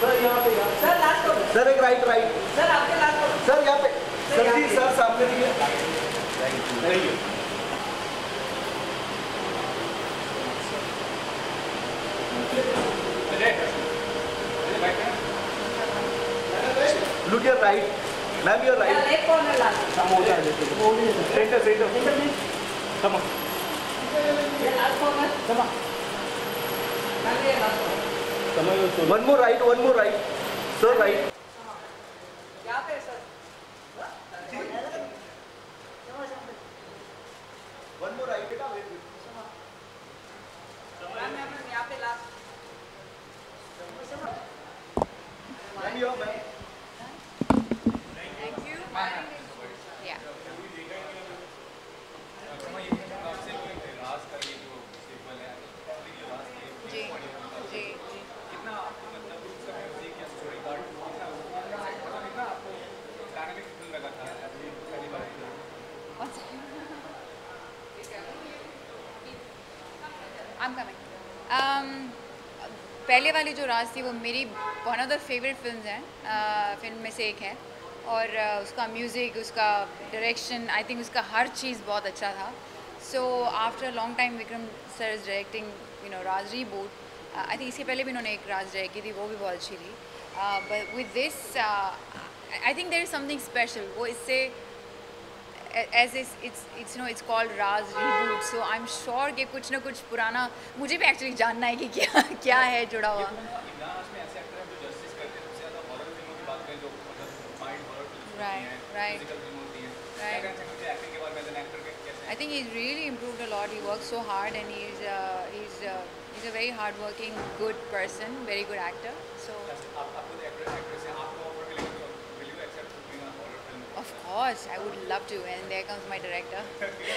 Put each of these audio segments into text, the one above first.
Sir यहाँ पे sir last हो सर एक राइट राइट। सर आपके लास्ट हो सर यहाँ पे। सर जी सर सामने दिए Thank you. अजय अजय बैठ कर look your right ma'am your right left corner last हम हो जाए सेंटर सेंटर Come on. ये last corner Come on. Ma'am ये last corner one more right one more right sir right यहाँ पे सर वन मोर राइट बेटा ma'am ma'am ma'am, यहाँ पे last ma'am your ma'am Thank you. Yeah. आपसे कोई राज का ये जो सिंबल है ये राज के जी जी जी कितना आपको मतलब उसका म्यूज़िक या स्टोरी कार्ड कितना मतलब कितना आपको गाने में कितना लगा था अभी पहली बार One second. I'm coming. Um, पहले वाली जो राज थी वो मेरी one of the favourite film हैं। फ़िल्म में से एक है। और uh, उसका म्यूज़िक उसका डायरेक्शन आई थिंक उसका हर चीज़ बहुत अच्छा था। So after long time Vikram sir is directing you know Raaz reboot I think इसके पहले भी उन्होंने एक राज डायरेक्ट की थी वो भी बहुत अच्छी थी। But with this I think there is something special वो इससे as is it's it's no it's called Raaz reboot so I am sure कि कुछ ना कुछ पुराना मुझे भी एक्चुअली जानना है कि क्या क्या है जुड़ा हुआ। इमरान में ऐसे एक्टर हैं जो जस्टिस करते हैं सबसे ज़्यादा हॉरर फ़िल्मों की बात करें जो मतलब माइंड हॉरर फ़िल्म Right, होती हैं। right. म्यूजिकल फ़िल्म होती Of course, I would love to. And there comes my director.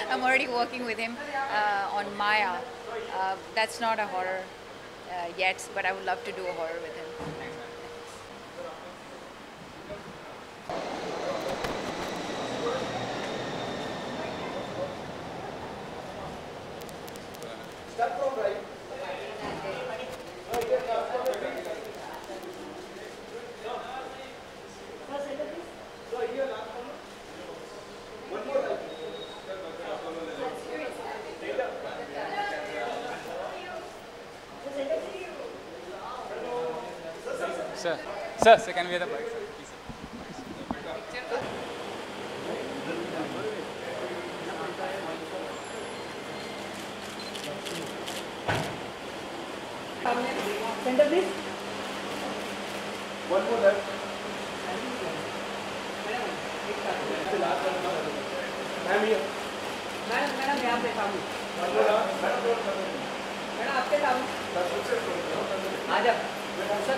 I'm already working with him uh, on Maya. Uh, that's not a horror uh, yet, but I would love to do a horror with him. Start from right. Sir, sir, sir, can we have the mic, sir, please? Centre please one more left ma'am ये madam madam यहाँ पे सामने madam आपके सामने। आ जा sir